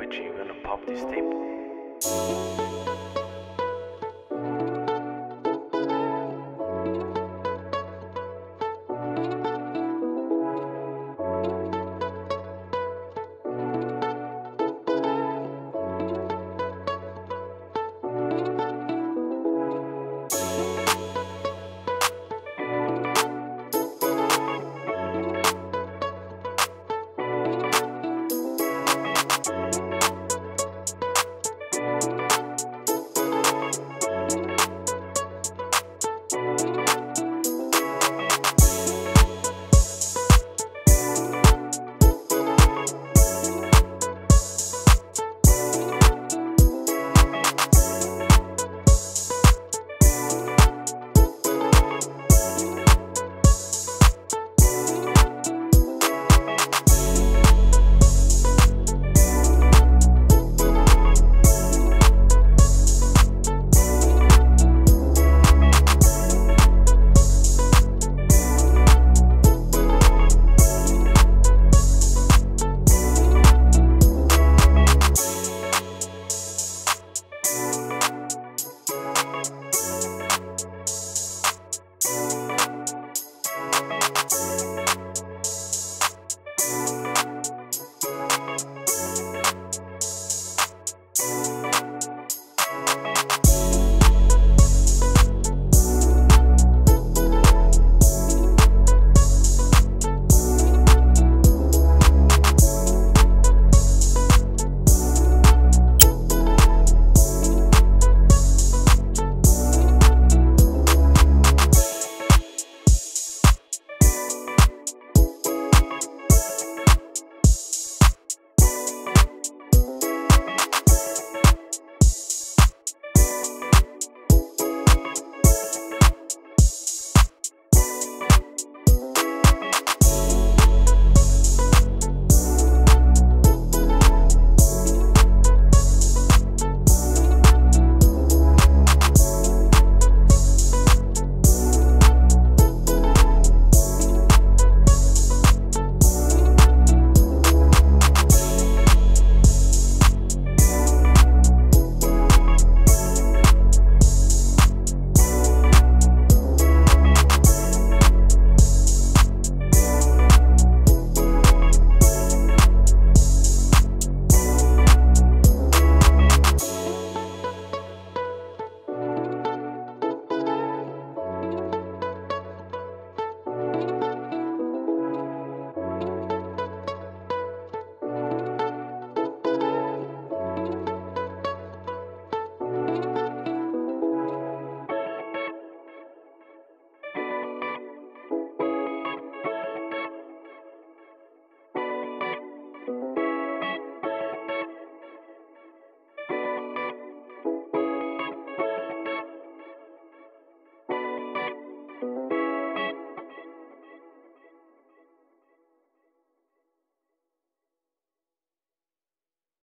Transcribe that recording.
Which you gonna pop this tape.